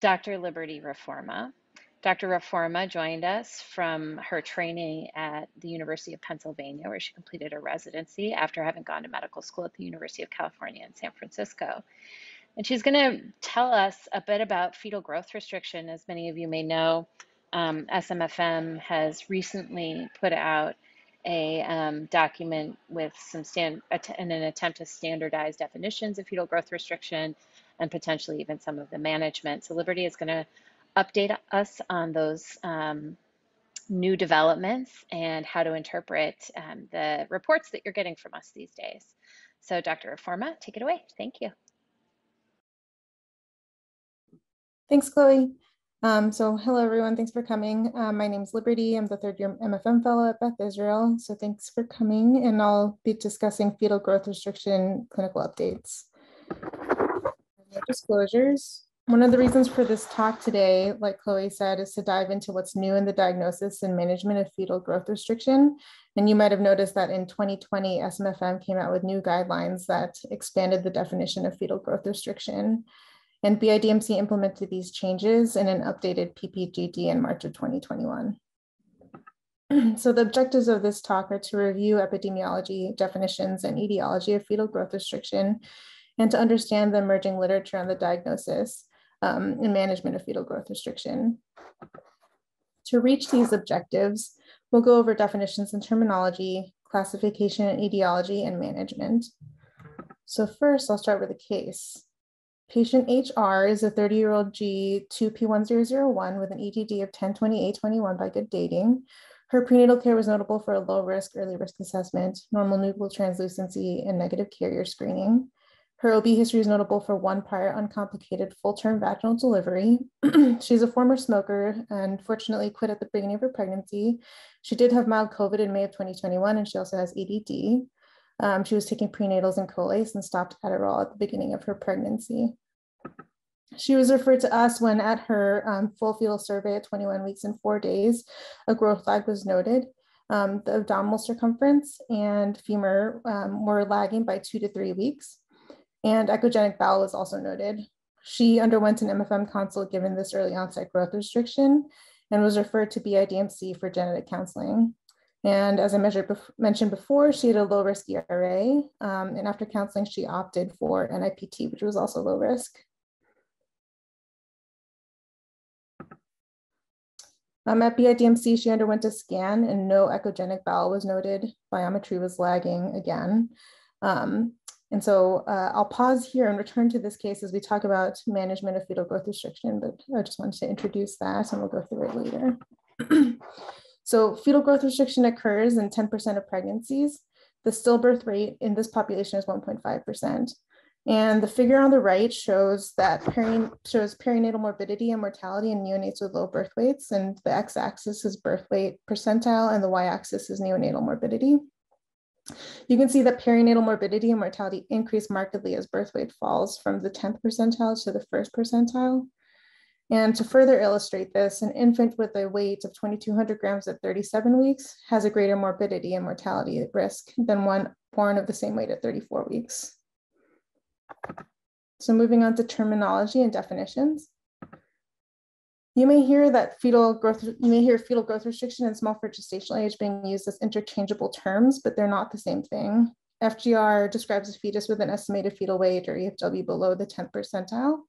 Dr. Liberty Reforma. Dr. Reforma joined us from her training at the University of Pennsylvania, where she completed her residency after having gone to medical school at the University of California in San Francisco. And she's going to tell us a bit about fetal growth restriction. As many of you may know, um, SMFM has recently put out a um, document with some stand in an attempt to standardize definitions of fetal growth restriction and potentially even some of the management. So Liberty is going to update us on those um, new developments and how to interpret um, the reports that you're getting from us these days. So Dr. Reforma, take it away. Thank you. Thanks, Chloe. Um, so hello, everyone. Thanks for coming. Uh, my name is Liberty. I'm the third year MFM fellow at Beth Israel. So thanks for coming. And I'll be discussing fetal growth restriction clinical updates. Disclosures. One of the reasons for this talk today, like Chloe said, is to dive into what's new in the diagnosis and management of fetal growth restriction. And you might have noticed that in 2020, SMFM came out with new guidelines that expanded the definition of fetal growth restriction. And BIDMC implemented these changes in an updated PPGD in March of 2021. so the objectives of this talk are to review epidemiology, definitions, and etiology of fetal growth restriction, and to understand the emerging literature on the diagnosis um, and management of fetal growth restriction. To reach these objectives, we'll go over definitions and terminology, classification and etiology, and management. So first, I'll start with a case. Patient HR is a 30-year-old G2P1001 with an EDD of 102821 by good dating. Her prenatal care was notable for a low risk early risk assessment, normal nuchal translucency, and negative carrier screening. Her OB history is notable for one prior uncomplicated full-term vaginal delivery. She's a former smoker and fortunately quit at the beginning of her pregnancy. She did have mild COVID in May of 2021, and she also has ADD. Um, she was taking prenatals and Colace and stopped Adderall at the beginning of her pregnancy. She was referred to us when at her um, full fetal survey at 21 weeks and four days, a growth lag was noted. Um, the abdominal circumference and femur um, were lagging by two to three weeks. And echogenic bowel was also noted. She underwent an MFM consult given this early onset growth restriction and was referred to BIDMC for genetic counseling. And as I measured, mentioned before, she had a low risk ERA. Um, and after counseling, she opted for NIPT, which was also low risk. Um, at BIDMC, she underwent a scan and no echogenic bowel was noted. Biometry was lagging again. Um, and so uh, I'll pause here and return to this case as we talk about management of fetal growth restriction, but I just wanted to introduce that and we'll go through it later. So fetal growth restriction occurs in 10% of pregnancies. The stillbirth rate in this population is 1.5%. And the figure on the right shows that peri shows perinatal morbidity and mortality in neonates with low birth weights. And the x-axis is birth weight percentile and the y-axis is neonatal morbidity. You can see that perinatal morbidity and mortality increase markedly as birth weight falls from the 10th percentile to the first percentile. And to further illustrate this, an infant with a weight of 2,200 grams at 37 weeks has a greater morbidity and mortality risk than one born of the same weight at 34 weeks. So moving on to terminology and definitions. You may hear that fetal growth, you may hear fetal growth restriction and small for gestational age being used as interchangeable terms, but they're not the same thing. FGR describes a fetus with an estimated fetal weight or EFW below the 10th percentile,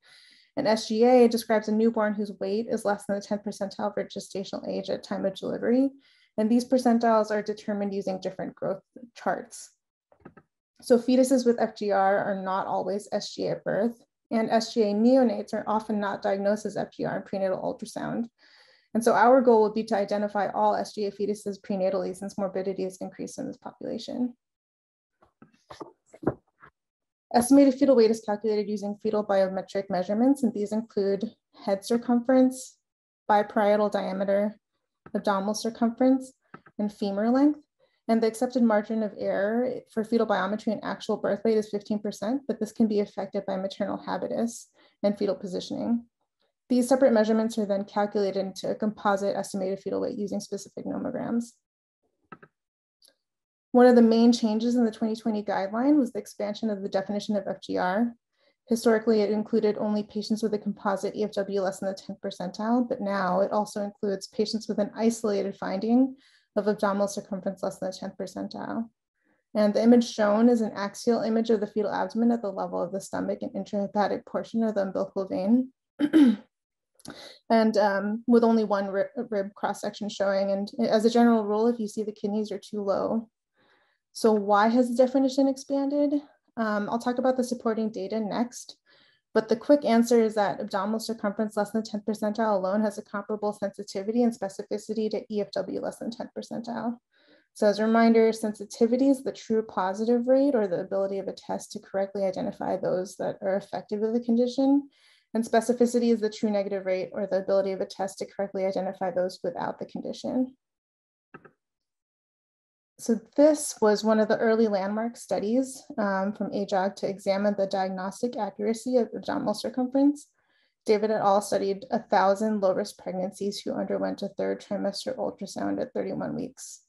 And SGA describes a newborn whose weight is less than the 10th percentile for gestational age at time of delivery. And these percentiles are determined using different growth charts. So fetuses with FGR are not always SGA at birth, and SGA neonates are often not diagnosed as FGR in prenatal ultrasound. And so our goal would be to identify all SGA fetuses prenatally since morbidity has increased in this population. Estimated fetal weight is calculated using fetal biometric measurements, and these include head circumference, biparietal diameter, abdominal circumference, and femur length. And the accepted margin of error for fetal biometry and actual birth weight is 15%, but this can be affected by maternal habitus and fetal positioning. These separate measurements are then calculated into a composite estimated fetal weight using specific nomograms. One of the main changes in the 2020 guideline was the expansion of the definition of FGR. Historically, it included only patients with a composite EFW less than the 10th percentile, but now it also includes patients with an isolated finding of abdominal circumference less than the 10th percentile. And the image shown is an axial image of the fetal abdomen at the level of the stomach and intrahepatic portion of the umbilical vein. and um, with only one rib, rib cross section showing. And as a general rule, if you see the kidneys are too low. So why has the definition expanded? Um, I'll talk about the supporting data next, but the quick answer is that abdominal circumference less than 10 percentile alone has a comparable sensitivity and specificity to EFW less than 10 percentile. So as a reminder, sensitivity is the true positive rate or the ability of a test to correctly identify those that are affected with the condition. And specificity is the true negative rate or the ability of a test to correctly identify those without the condition. So this was one of the early landmark studies um, from AJOG to examine the diagnostic accuracy of abdominal circumference. David et al. studied 1,000 low-risk pregnancies who underwent a third trimester ultrasound at 31 weeks.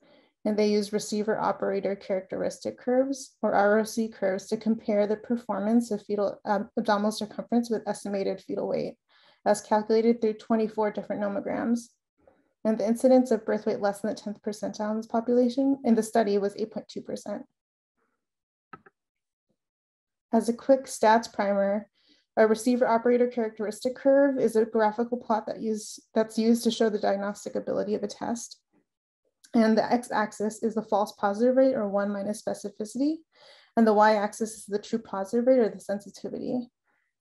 And they used receiver operator characteristic curves or ROC curves to compare the performance of fetal um, abdominal circumference with estimated fetal weight as calculated through 24 different nomograms. And the incidence of birth weight less than the 10th percentile in this population in the study was 8.2%. As a quick stats primer, a receiver operator characteristic curve is a graphical plot that use, that's used to show the diagnostic ability of a test. And the x-axis is the false positive rate or one minus specificity. And the y-axis is the true positive rate or the sensitivity.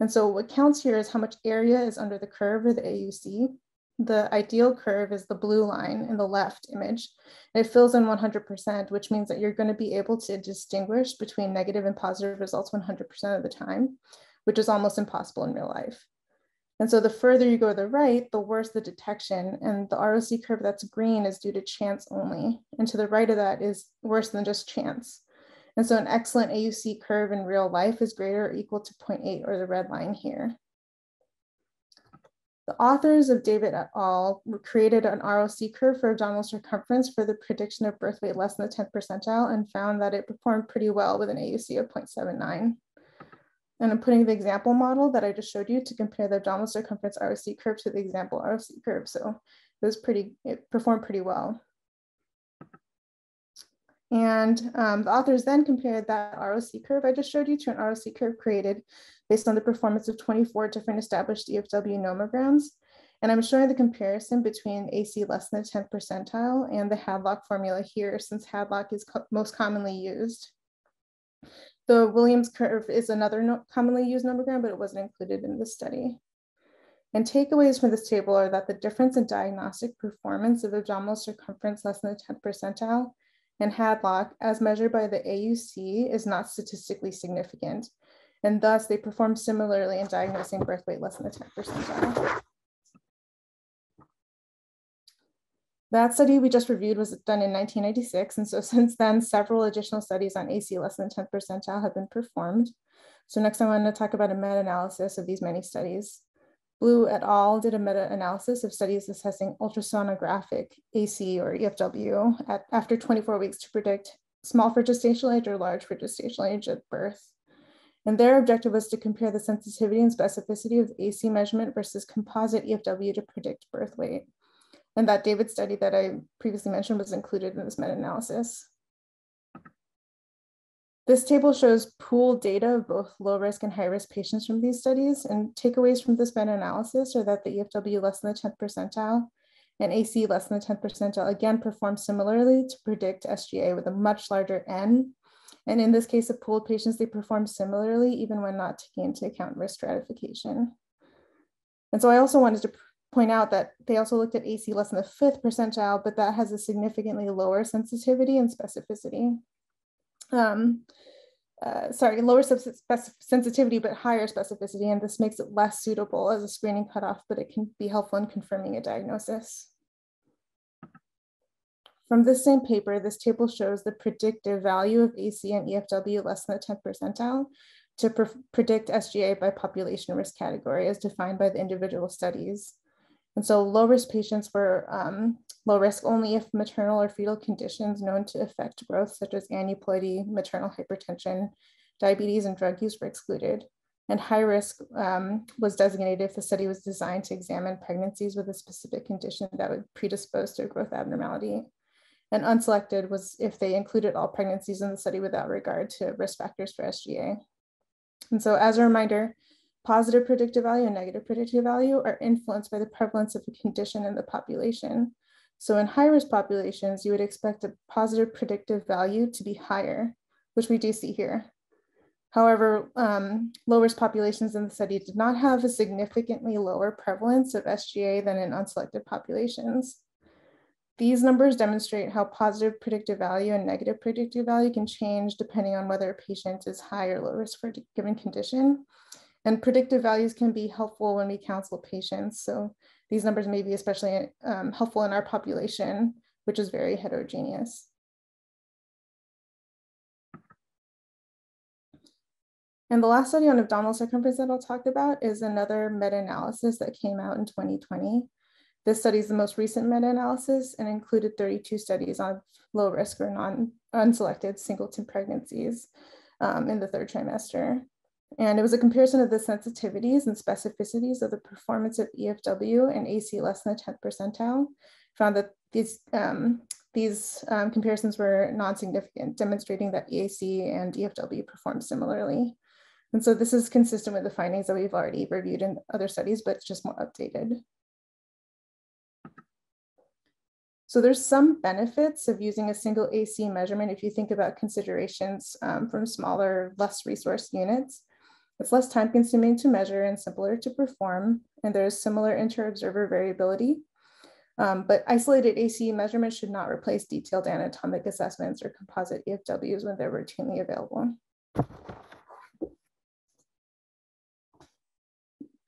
And so what counts here is how much area is under the curve or the AUC. The ideal curve is the blue line in the left image. It fills in 100%, which means that you're going to be able to distinguish between negative and positive results 100% of the time, which is almost impossible in real life. And so the further you go to the right, the worse the detection. And the ROC curve that's green is due to chance only. And to the right of that is worse than just chance. And so an excellent AUC curve in real life is greater or equal to 0.8 or the red line here. The authors of David et al. created an ROC curve for abdominal circumference for the prediction of birth weight less than the 10th percentile and found that it performed pretty well with an AUC of 0.79. And I'm putting the example model that I just showed you to compare the abdominal circumference ROC curve to the example ROC curve. So it was pretty, it performed pretty well. And um, the authors then compared that ROC curve I just showed you to an ROC curve created based on the performance of 24 different established EFW nomograms. And I'm showing the comparison between AC less than the 10th percentile and the Hadlock formula here, since Hadlock is co most commonly used. The Williams curve is another no commonly used nomogram, but it wasn't included in this study. And takeaways from this table are that the difference in diagnostic performance of abdominal circumference less than the 10th percentile and Hadlock, as measured by the AUC, is not statistically significant, and thus they perform similarly in diagnosing birth weight less than the 10th percentile. That study we just reviewed was done in 1996, and so since then, several additional studies on AC less than 10th percentile have been performed. So next I want to talk about a meta-analysis of these many studies. Blue et al. did a meta-analysis of studies assessing ultrasonographic AC or EFW at, after 24 weeks to predict small for gestational age or large for gestational age at birth. And their objective was to compare the sensitivity and specificity of AC measurement versus composite EFW to predict birth weight. And that David study that I previously mentioned was included in this meta-analysis. This table shows pooled data of both low risk and high risk patients from these studies. And takeaways from this meta analysis are that the EFW less than the 10th percentile and AC less than the 10th percentile again perform similarly to predict SGA with a much larger N. And in this case of pooled patients, they perform similarly even when not taking into account risk stratification. And so I also wanted to point out that they also looked at AC less than the fifth percentile, but that has a significantly lower sensitivity and specificity um, uh, sorry, lower sensitivity, but higher specificity. And this makes it less suitable as a screening cutoff, but it can be helpful in confirming a diagnosis. From this same paper, this table shows the predictive value of AC and EFW less than the 10th percentile to pre predict SGA by population risk category as defined by the individual studies. And so low risk patients were um, low risk only if maternal or fetal conditions known to affect growth, such as aneuploidy, maternal hypertension, diabetes, and drug use were excluded. And high risk um, was designated if the study was designed to examine pregnancies with a specific condition that would predispose to a growth abnormality. And unselected was if they included all pregnancies in the study without regard to risk factors for SGA. And so as a reminder, positive predictive value and negative predictive value are influenced by the prevalence of a condition in the population. So in high risk populations, you would expect a positive predictive value to be higher, which we do see here. However, um, low risk populations in the study did not have a significantly lower prevalence of SGA than in unselected populations. These numbers demonstrate how positive predictive value and negative predictive value can change depending on whether a patient is high or low risk for a given condition. And predictive values can be helpful when we counsel patients. So these numbers may be especially um, helpful in our population, which is very heterogeneous. And the last study on abdominal circumference that I'll talk about is another meta-analysis that came out in 2020. This study is the most recent meta-analysis and included 32 studies on low risk or non-unselected singleton pregnancies um, in the third trimester. And it was a comparison of the sensitivities and specificities of the performance of EFW and AC less than the 10th percentile. Found that these, um, these um, comparisons were non-significant, demonstrating that EAC and EFW performed similarly. And so this is consistent with the findings that we've already reviewed in other studies, but it's just more updated. So there's some benefits of using a single AC measurement if you think about considerations um, from smaller, less resource units. It's less time consuming to measure and simpler to perform, and there's similar inter-observer variability. Um, but isolated AC measurements should not replace detailed anatomic assessments or composite EFWs when they're routinely available.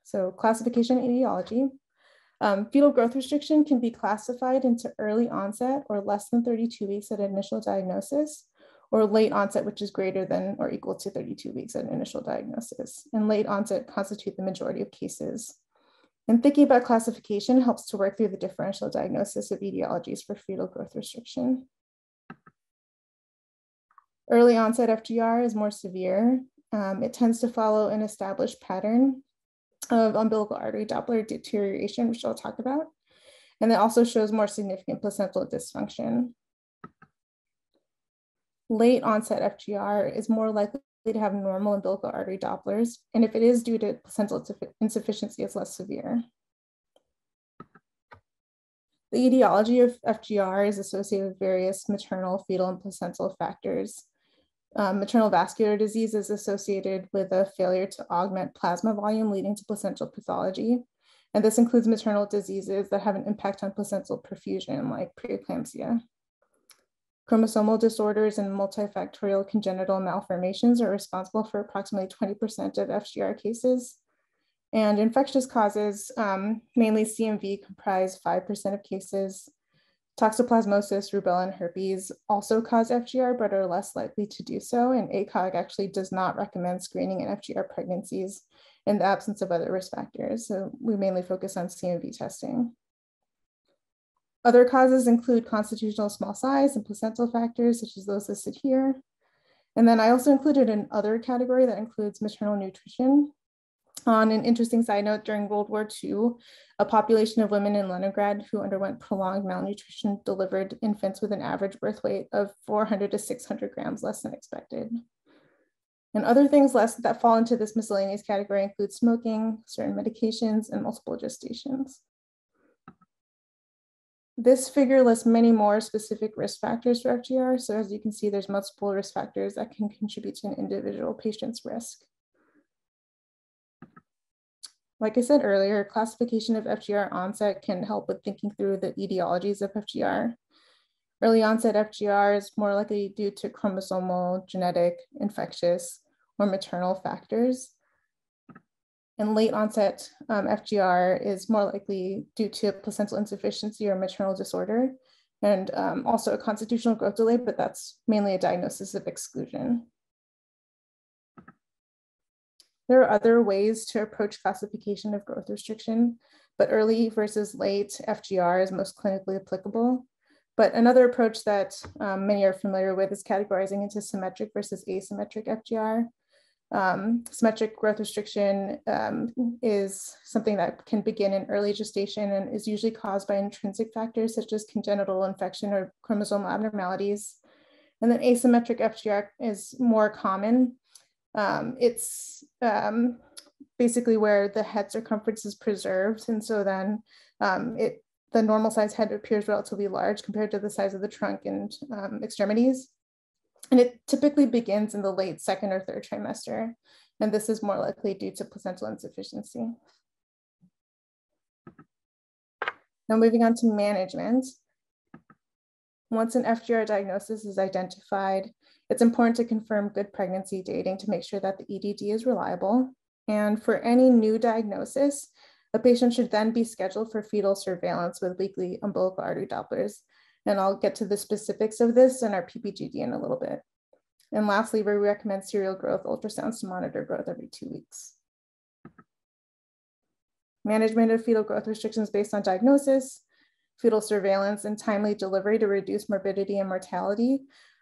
So classification etiology. Um, fetal growth restriction can be classified into early onset or less than 32 weeks at initial diagnosis, or late onset, which is greater than or equal to 32 weeks at initial diagnosis. And late onset constitute the majority of cases. And thinking about classification helps to work through the differential diagnosis of etiologies for fetal growth restriction. Early onset FGR is more severe. Um, it tends to follow an established pattern of umbilical artery Doppler deterioration, which I'll talk about. And it also shows more significant placental dysfunction. Late onset FGR is more likely to have normal umbilical artery Dopplers. And if it is due to placental insufficiency, it's less severe. The etiology of FGR is associated with various maternal, fetal, and placental factors. Um, maternal vascular disease is associated with a failure to augment plasma volume leading to placental pathology. And this includes maternal diseases that have an impact on placental perfusion like preeclampsia. Chromosomal disorders and multifactorial congenital malformations are responsible for approximately 20% of FGR cases. And infectious causes, um, mainly CMV, comprise 5% of cases, Toxoplasmosis, rubella, and herpes also cause FGR, but are less likely to do so. And ACOG actually does not recommend screening in FGR pregnancies in the absence of other risk factors. So we mainly focus on CMV testing. Other causes include constitutional small size and placental factors, such as those listed here. And then I also included an other category that includes maternal nutrition, on an interesting side note, during World War II, a population of women in Leningrad who underwent prolonged malnutrition delivered infants with an average birth weight of 400 to 600 grams less than expected. And other things less that fall into this miscellaneous category include smoking, certain medications, and multiple gestations. This figure lists many more specific risk factors for FGR. So as you can see, there's multiple risk factors that can contribute to an individual patient's risk. Like I said earlier, classification of FGR onset can help with thinking through the etiologies of FGR. Early onset FGR is more likely due to chromosomal, genetic, infectious, or maternal factors. And late onset um, FGR is more likely due to placental insufficiency or maternal disorder, and um, also a constitutional growth delay, but that's mainly a diagnosis of exclusion. There are other ways to approach classification of growth restriction, but early versus late FGR is most clinically applicable. But another approach that um, many are familiar with is categorizing into symmetric versus asymmetric FGR. Um, symmetric growth restriction um, is something that can begin in early gestation and is usually caused by intrinsic factors such as congenital infection or chromosomal abnormalities. And then asymmetric FGR is more common. Um, it's um, basically where the head circumference is preserved. And so then um, it the normal size head appears relatively large compared to the size of the trunk and um, extremities. And it typically begins in the late second or third trimester. And this is more likely due to placental insufficiency. Now moving on to management. Once an FGR diagnosis is identified, it's important to confirm good pregnancy dating to make sure that the EDD is reliable. And for any new diagnosis, a patient should then be scheduled for fetal surveillance with weekly umbilical artery Dopplers and I'll get to the specifics of this in our PPGD in a little bit. And lastly, we recommend serial growth ultrasounds to monitor growth every two weeks. Management of fetal growth restrictions based on diagnosis, fetal surveillance, and timely delivery to reduce morbidity and mortality.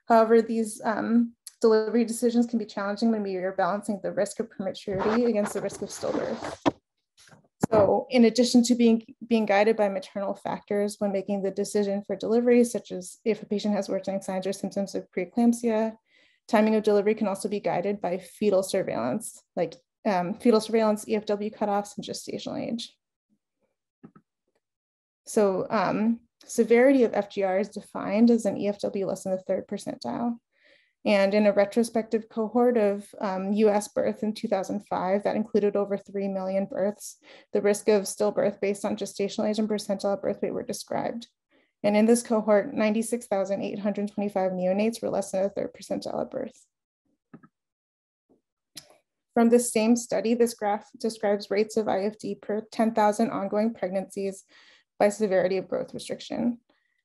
However, these um, delivery decisions can be challenging when we are balancing the risk of prematurity against the risk of stillbirth. So in addition to being, being guided by maternal factors when making the decision for delivery, such as if a patient has worsening signs or symptoms of preeclampsia, timing of delivery can also be guided by fetal surveillance, like um, fetal surveillance, EFW cutoffs, and gestational age. So um, severity of FGR is defined as an EFW less than the third percentile. And in a retrospective cohort of um, US birth in 2005 that included over 3 million births, the risk of stillbirth based on gestational age and percentile birth weight were described. And in this cohort, 96,825 neonates were less than a third percentile at birth. From this same study, this graph describes rates of IFD per 10,000 ongoing pregnancies by severity of growth restriction.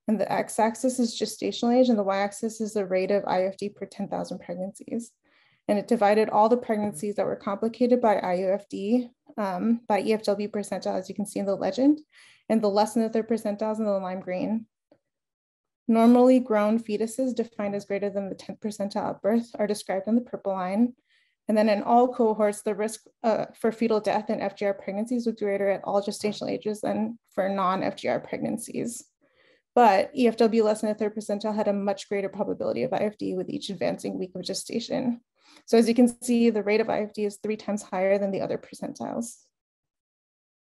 And the x-axis is gestational age and the y-axis is the rate of IUFD per 10,000 pregnancies. And it divided all the pregnancies that were complicated by IUFD um, by EFW percentile, as you can see in the legend, and the less than the third percentiles in the lime green. Normally grown fetuses defined as greater than the 10th percentile at birth are described in the purple line. And then in all cohorts, the risk uh, for fetal death in FGR pregnancies was greater at all gestational ages than for non-FGR pregnancies. But EFW less than a third percentile had a much greater probability of IFD with each advancing week of gestation. So as you can see, the rate of IFD is three times higher than the other percentiles.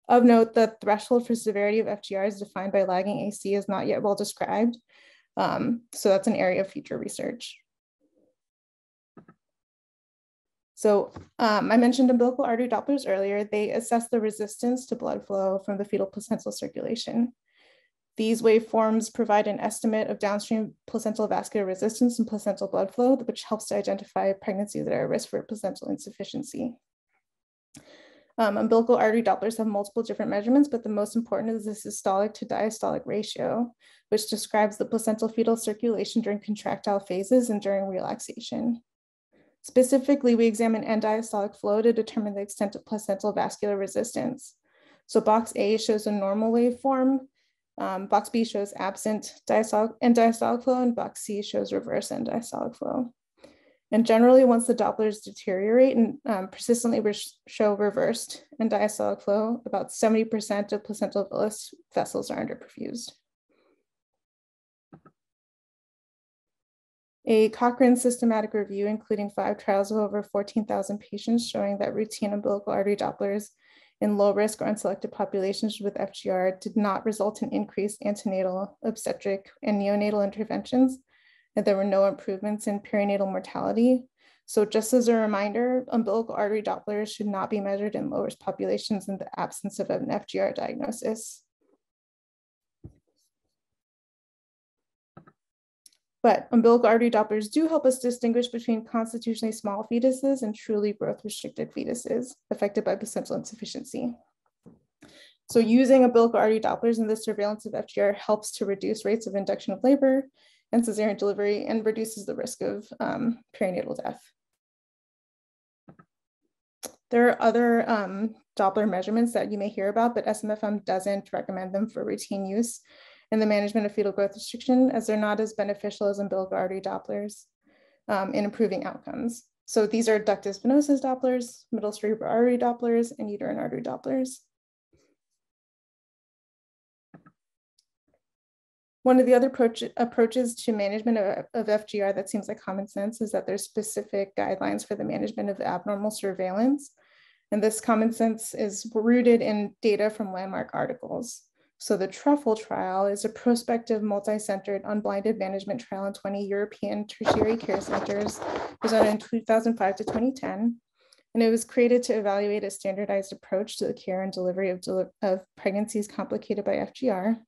Of note, the threshold for severity of FGR is defined by lagging AC is not yet well described. Um, so that's an area of future research. So um, I mentioned umbilical artery Dopplers earlier. They assess the resistance to blood flow from the fetal placental circulation. These waveforms provide an estimate of downstream placental vascular resistance and placental blood flow, which helps to identify pregnancies that are at risk for placental insufficiency. Um, umbilical artery Dopplers have multiple different measurements, but the most important is the systolic to diastolic ratio, which describes the placental fetal circulation during contractile phases and during relaxation. Specifically, we examine end diastolic flow to determine the extent of placental vascular resistance. So box A shows a normal waveform, um, box B shows absent diastolic and diastolic flow, and box C shows reverse end diastolic flow. And generally, once the Dopplers deteriorate and um, persistently re show reversed end diastolic flow, about 70% of placental villus vessels are underperfused. A Cochrane systematic review, including five trials of over 14,000 patients, showing that routine umbilical artery Dopplers in low risk or unselected populations with FGR did not result in increased antenatal, obstetric, and neonatal interventions, and there were no improvements in perinatal mortality. So just as a reminder, umbilical artery Dopplers should not be measured in low risk populations in the absence of an FGR diagnosis. But umbilical artery Dopplers do help us distinguish between constitutionally small fetuses and truly growth restricted fetuses affected by placental insufficiency. So using umbilical artery Dopplers in the surveillance of FGR helps to reduce rates of induction of labor and cesarean delivery and reduces the risk of um, perinatal death. There are other um, Doppler measurements that you may hear about, but SMFM doesn't recommend them for routine use in the management of fetal growth restriction as they're not as beneficial as umbilical artery Dopplers um, in improving outcomes. So these are ductus venosus Dopplers, middle cerebral artery Dopplers, and uterine artery Dopplers. One of the other approach, approaches to management of, of, FGR that seems like common sense is that there's specific guidelines for the management of abnormal surveillance. And this common sense is rooted in data from landmark articles. So the Truffle trial is a prospective, multi-centered, unblinded management trial in 20 European tertiary care centers presented in 2005 to 2010. And it was created to evaluate a standardized approach to the care and delivery of, of pregnancies complicated by FGR.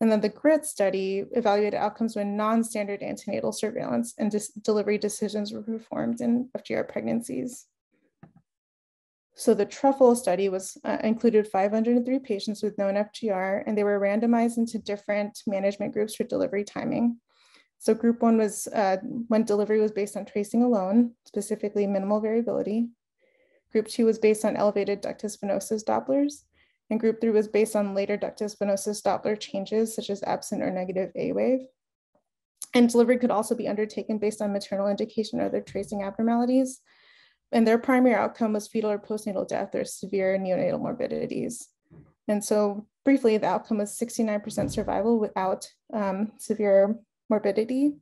And then the GRIT study evaluated outcomes when non-standard antenatal surveillance and delivery decisions were performed in FGR pregnancies. So the Truffle study was uh, included 503 patients with known FGR, and they were randomized into different management groups for delivery timing. So group one was uh, when delivery was based on tracing alone, specifically minimal variability. Group two was based on elevated ductus venosus Dopplers, and group three was based on later ductus venosus Doppler changes, such as absent or negative A wave. And delivery could also be undertaken based on maternal indication or other tracing abnormalities. And their primary outcome was fetal or postnatal death or severe neonatal morbidities. And so briefly, the outcome was 69% survival without um, severe morbidity.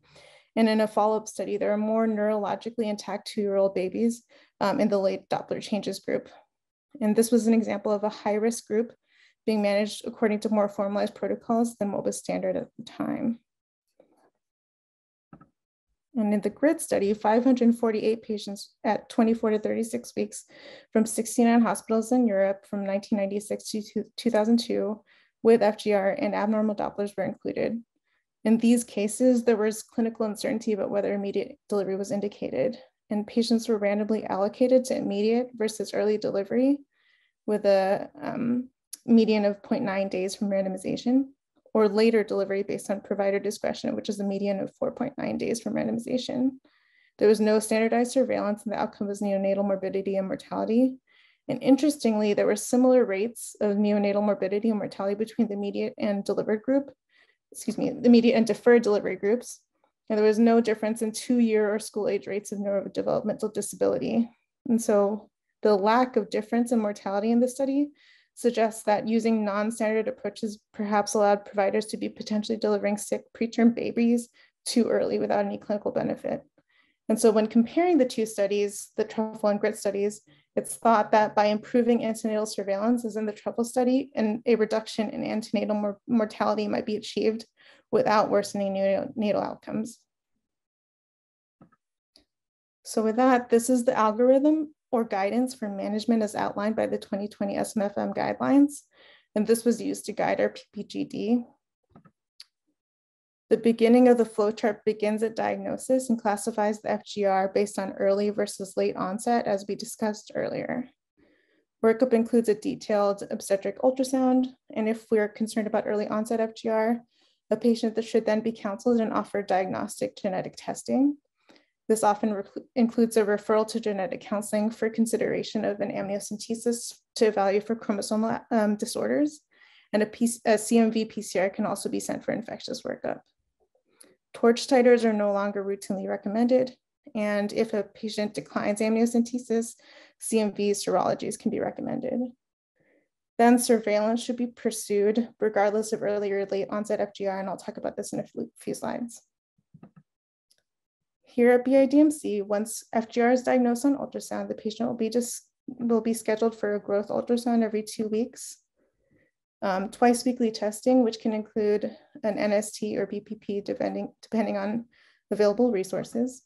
And in a follow-up study, there are more neurologically intact two-year-old babies um, in the late Doppler changes group and this was an example of a high risk group being managed according to more formalized protocols than what was standard at the time. And in the GRIT study, 548 patients at 24 to 36 weeks from 69 hospitals in Europe from 1996 to 2002 with FGR and abnormal Dopplers were included. In these cases, there was clinical uncertainty about whether immediate delivery was indicated and patients were randomly allocated to immediate versus early delivery with a um, median of 0.9 days from randomization or later delivery based on provider discretion, which is a median of 4.9 days from randomization. There was no standardized surveillance and the outcome was neonatal morbidity and mortality. And interestingly, there were similar rates of neonatal morbidity and mortality between the immediate and delivered group, excuse me, the immediate and deferred delivery groups. And there was no difference in two-year or school age rates of neurodevelopmental disability. And so the lack of difference in mortality in the study suggests that using non-standard approaches perhaps allowed providers to be potentially delivering sick preterm babies too early without any clinical benefit. And so when comparing the two studies, the Truffle and GRIT studies, it's thought that by improving antenatal surveillance as in the Truffle study, and a reduction in antenatal mor mortality might be achieved without worsening neonatal outcomes. So with that, this is the algorithm or guidance for management as outlined by the 2020 SMFM guidelines. And this was used to guide our PPGD. The beginning of the flowchart begins at diagnosis and classifies the FGR based on early versus late onset, as we discussed earlier. Workup includes a detailed obstetric ultrasound, and if we're concerned about early onset FGR, a patient that should then be counseled and offered diagnostic genetic testing. This often includes a referral to genetic counseling for consideration of an amniocentesis to evaluate for chromosomal um, disorders, and a, CMV PCR can also be sent for infectious workup. Torch titers are no longer routinely recommended, and if a patient declines amniocentesis, CMV serologies can be recommended. Then surveillance should be pursued regardless of early or late onset FGR, and I'll talk about this in a few slides. Here at BIDMC, once FGR is diagnosed on ultrasound, the patient will be just will be scheduled for a growth ultrasound every two weeks. Um, twice weekly testing, which can include an NST or BPP, depending, depending on available resources.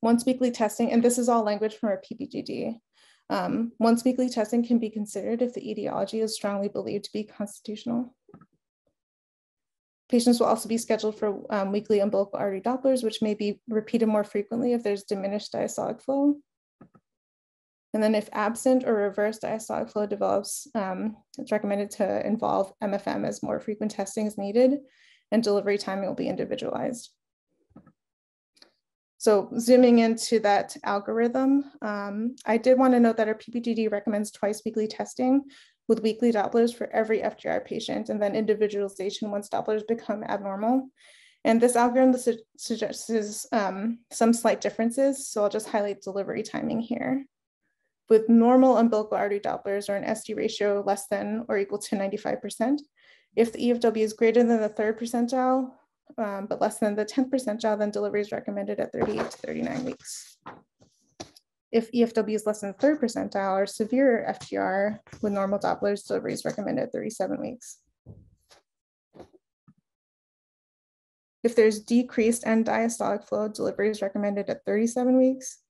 Once weekly testing, and this is all language from our PPGD. Um, once weekly testing can be considered if the etiology is strongly believed to be constitutional. Patients will also be scheduled for um, weekly umbilical artery Dopplers, which may be repeated more frequently if there's diminished diastolic flow. And then if absent or reverse diastolic flow develops, um, it's recommended to involve MFM as more frequent testing is needed and delivery timing will be individualized. So zooming into that algorithm, um, I did want to note that our PPGD recommends twice weekly testing with weekly Dopplers for every FGR patient and then individualization once Dopplers become abnormal. And this algorithm su suggests um, some slight differences. So I'll just highlight delivery timing here. With normal umbilical artery Dopplers or an SD ratio less than or equal to 95%, if the EFW is greater than the third percentile, um, but less than the 10th percentile, then delivery is recommended at 38 to 39 weeks. If EFW is less than third percentile or severe FGR with normal Dopplers, delivery is recommended at 37 weeks. If there's decreased end diastolic flow, delivery is recommended at 37 weeks.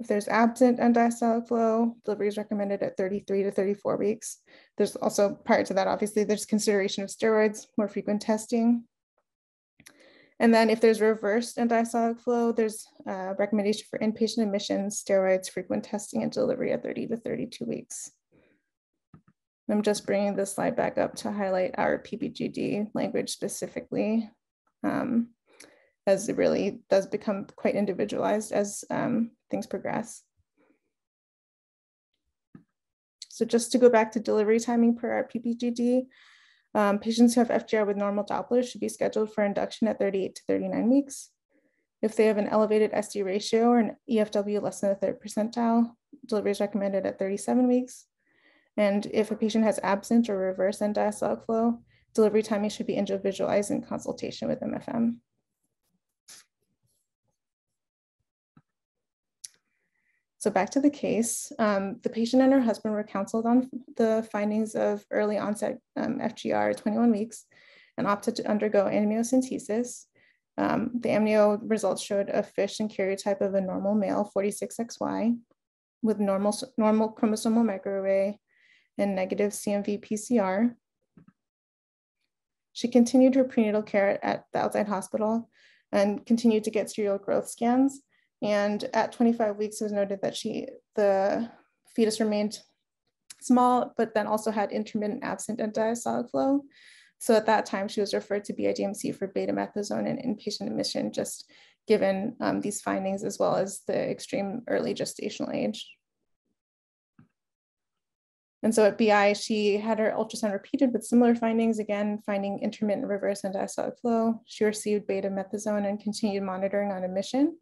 If there's absent end diastolic flow, delivery is recommended at 33 to 34 weeks. There's also, prior to that, obviously, there's consideration of steroids, more frequent testing. And then if there's reversed end diastolic flow, there's a recommendation for inpatient admissions, steroids, frequent testing, and delivery at 30 to 32 weeks. I'm just bringing this slide back up to highlight our PPGD language specifically, um, as it really does become quite individualized as um, things progress. So just to go back to delivery timing per our PPGD, um, patients who have FGR with normal Doppler should be scheduled for induction at 38 to 39 weeks. If they have an elevated SD ratio or an EFW less than a third percentile, delivery is recommended at 37 weeks. And if a patient has absent or reverse end diastolic flow, delivery timing should be individualized in consultation with MFM. So back to the case, um, the patient and her husband were counseled on the findings of early onset um, FGR 21 weeks and opted to undergo amniocentesis. Um, the amnio results showed a fish and karyotype of a normal male 46XY with normal, normal chromosomal microarray and negative CMV PCR. She continued her prenatal care at the outside hospital and continued to get serial growth scans. And at 25 weeks, it was noted that she, the fetus remained small, but then also had intermittent absent and diastolic flow. So at that time, she was referred to BIDMC for betamethasone and inpatient admission, just given um, these findings, as well as the extreme early gestational age. And so at BI, she had her ultrasound repeated with similar findings, again, finding intermittent reverse and diastolic flow. She received betamethasone and continued monitoring on admission.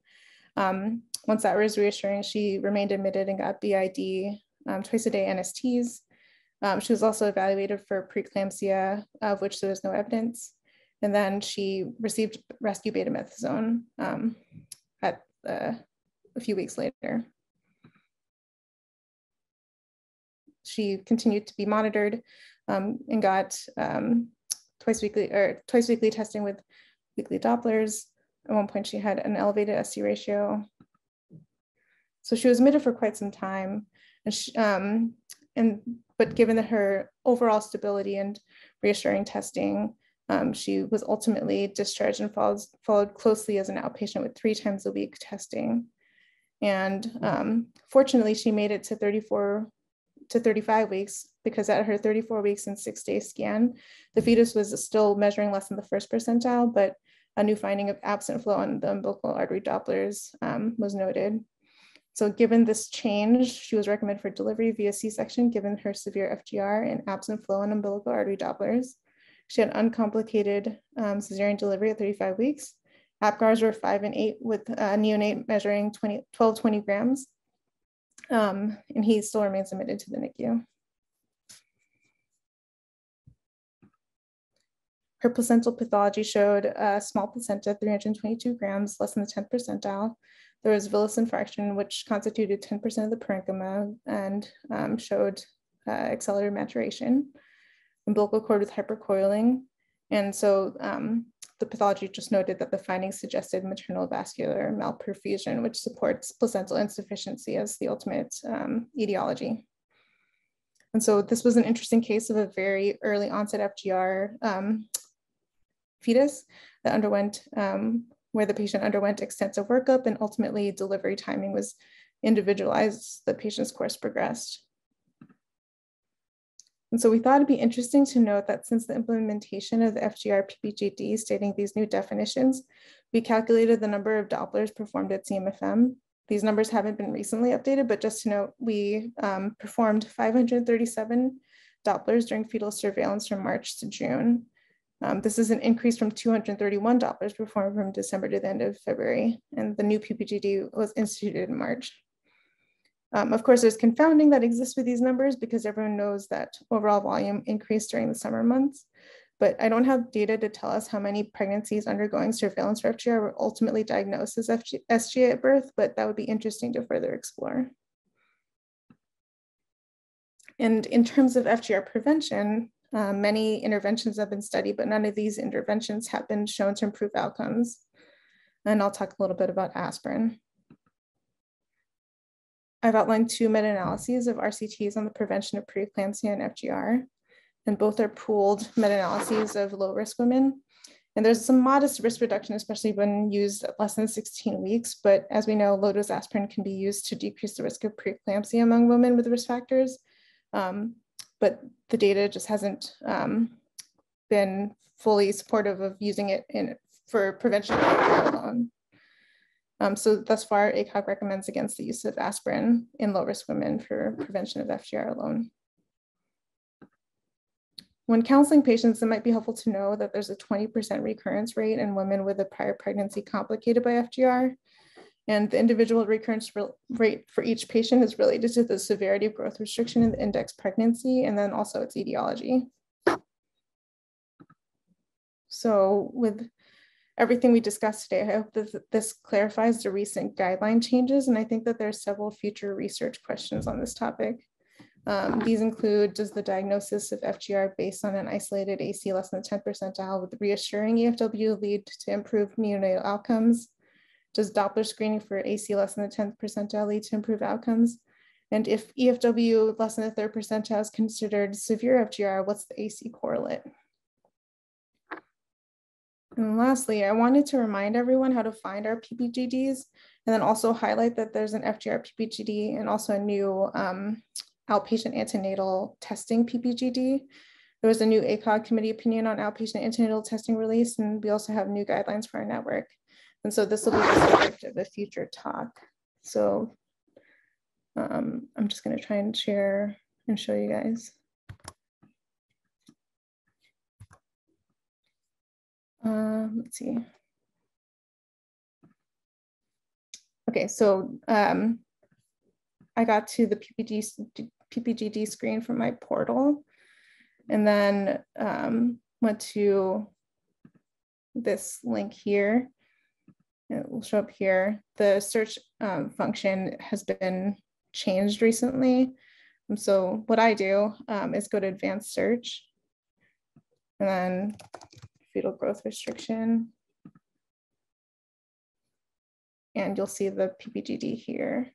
Um, once that was reassuring, she remained admitted and got BID um, twice a day NSTs. Um, she was also evaluated for preeclampsia, of which there was no evidence. And then she received rescue betamethasone um, at uh, a few weeks later. she continued to be monitored um, and got um, twice weekly or twice weekly testing with weekly Dopplers. At one point, she had an elevated SD ratio. So she was admitted for quite some time, and she, um, and but given that her overall stability and reassuring testing, um, she was ultimately discharged and followed, followed closely as an outpatient with three times a week testing. And um, fortunately, she made it to 34 to 35 weeks because at her 34 weeks and six day scan, the fetus was still measuring less than the first percentile, but a new finding of absent flow on the umbilical artery Dopplers um, was noted. So given this change, she was recommended for delivery via C-section given her severe FGR and absent flow on umbilical artery Dopplers. She had uncomplicated um, cesarean delivery at 35 weeks. APGARs were five and eight with a neonate measuring 20, 12, 20 grams um, and he still remains admitted to the NICU. Her placental pathology showed a small placenta, 322 grams, less than the 10th percentile. There was villous infarction, which constituted 10% of the parenchyma and um, showed uh, accelerated maturation. Umbilical cord with hypercoiling. And so um, the pathology just noted that the findings suggested maternal vascular malperfusion, which supports placental insufficiency as the ultimate um, etiology. And so this was an interesting case of a very early onset FGR um, fetus that underwent, um, where the patient underwent extensive workup and ultimately delivery timing was individualized, the patient's course progressed. And so we thought it'd be interesting to note that since the implementation of the FGR PPGD stating these new definitions, we calculated the number of Dopplers performed at CMFM. These numbers haven't been recently updated, but just to note, we um, performed 537 Dopplers during fetal surveillance from March to June. Um, this is an increase from $231 performed from December to the end of February, and the new PPGD was instituted in March. Um, of course, there's confounding that exists with these numbers because everyone knows that overall volume increased during the summer months, but I don't have data to tell us how many pregnancies undergoing surveillance for FGR were ultimately diagnosed as FG SGA at birth, but that would be interesting to further explore. And in terms of FGR prevention, uh, many interventions have been studied, but none of these interventions have been shown to improve outcomes. And I'll talk a little bit about aspirin. I've outlined two meta-analyses of RCTs on the prevention of preeclampsia and FGR, and both are pooled meta-analyses of low-risk women. And there's some modest risk reduction, especially when used less than 16 weeks. But as we know, low-dose aspirin can be used to decrease the risk of preeclampsia among women with risk factors. Um, but the data just hasn't um, been fully supportive of using it in for prevention alone. Um, so thus far, ACOG recommends against the use of aspirin in low-risk women for prevention of FGR alone. When counseling patients, it might be helpful to know that there's a 20% recurrence rate in women with a prior pregnancy complicated by FGR. And the individual recurrence rate for each patient is related to the severity of growth restriction in the index pregnancy, and then also its etiology. So with everything we discussed today, I hope that this clarifies the recent guideline changes, and I think that there are several future research questions on this topic. Um, these include, does the diagnosis of FGR based on an isolated AC less than 10 percentile with reassuring EFW lead to improved neonatal outcomes? Does Doppler screening for AC less than the 10th percentile lead to improved outcomes? And if EFW less than the third percentile is considered severe FGR, what's the AC correlate? And lastly, I wanted to remind everyone how to find our PPGDs and then also highlight that there's an FGR PPGD and also a new um, outpatient antenatal testing PPGD. There was a new ACOG committee opinion on outpatient antenatal testing release, and we also have new guidelines for our network. And so this will be the subject of a future talk. So um, I'm just gonna try and share and show you guys. Um, let's see. Okay, so um, I got to the PPG, PPGD screen from my portal and then um, went to this link here it will show up here. The search um, function has been changed recently. And so what I do um, is go to advanced search and then fetal growth restriction. And you'll see the PPGD here.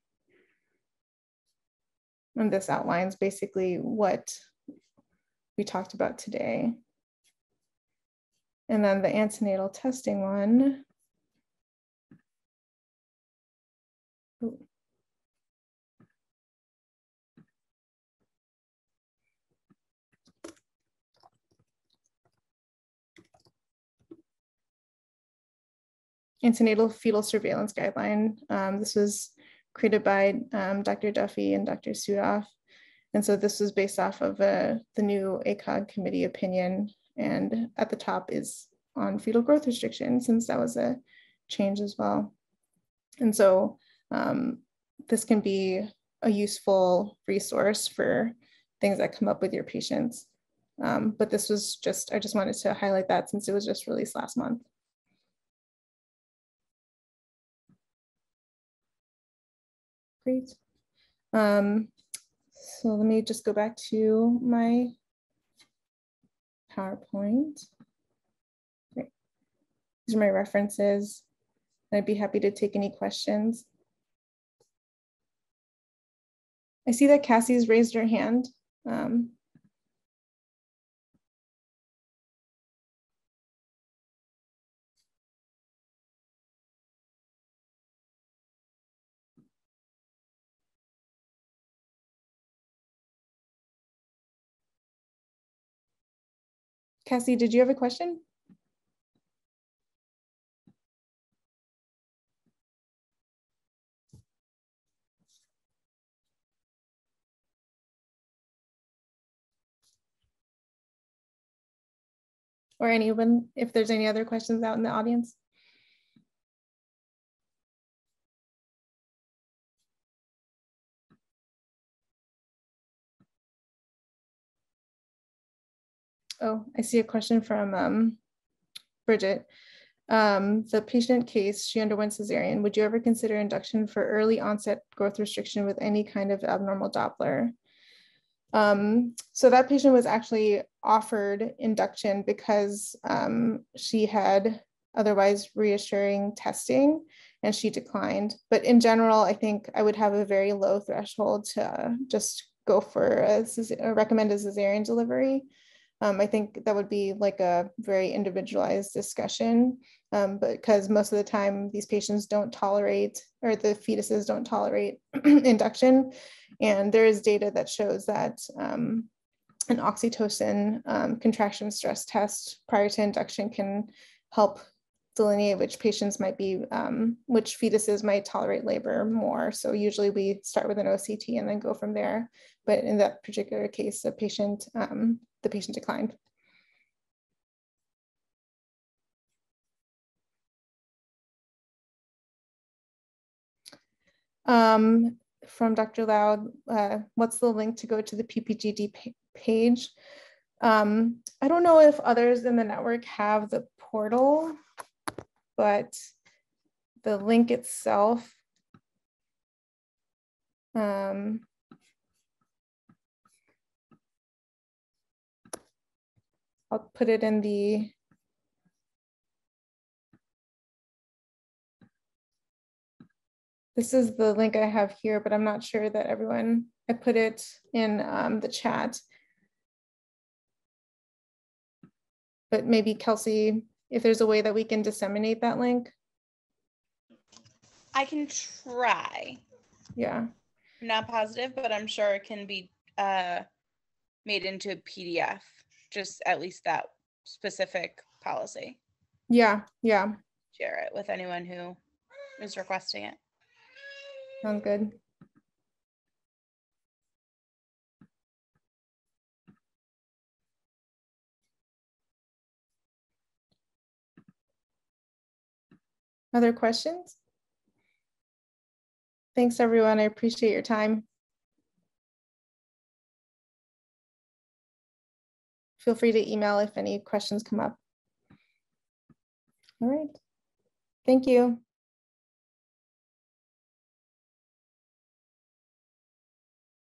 And this outlines basically what we talked about today. And then the antenatal testing one antenatal fetal surveillance guideline. Um, this was created by um, Dr. Duffy and Dr. Sudoff. And so this was based off of uh, the new ACOG committee opinion. And at the top is on fetal growth restriction, since that was a change as well. And so um, this can be a useful resource for things that come up with your patients. Um, but this was just, I just wanted to highlight that since it was just released last month. Great. Um, so let me just go back to my PowerPoint. Great. These are my references. I'd be happy to take any questions. I see that Cassie's raised her hand. Um, Cassie, did you have a question? Or anyone, if there's any other questions out in the audience. Oh, I see a question from um, Bridget. Um, the patient case, she underwent cesarean. Would you ever consider induction for early onset growth restriction with any kind of abnormal Doppler? Um, so that patient was actually offered induction because um, she had otherwise reassuring testing and she declined. But in general, I think I would have a very low threshold to uh, just go for a, a recommended cesarean delivery. Um, I think that would be like a very individualized discussion, um, but because most of the time these patients don't tolerate, or the fetuses don't tolerate induction. And there is data that shows that um, an oxytocin um, contraction stress test prior to induction can help delineate which patients might be, um, which fetuses might tolerate labor more. So usually we start with an OCT and then go from there. But in that particular case, the patient, um, the patient declined. Um, from Dr. Loud, uh, what's the link to go to the PPGD page? Um, I don't know if others in the network have the portal but the link itself um, I'll put it in the this is the link I have here, but I'm not sure that everyone, I put it in um, the chat. But maybe Kelsey, if there's a way that we can disseminate that link. I can try. Yeah. I'm not positive, but I'm sure it can be uh, made into a PDF, just at least that specific policy. Yeah, yeah. Share it with anyone who is requesting it. Sounds good. Other questions? Thanks, everyone. I appreciate your time. Feel free to email if any questions come up. All right. Thank you.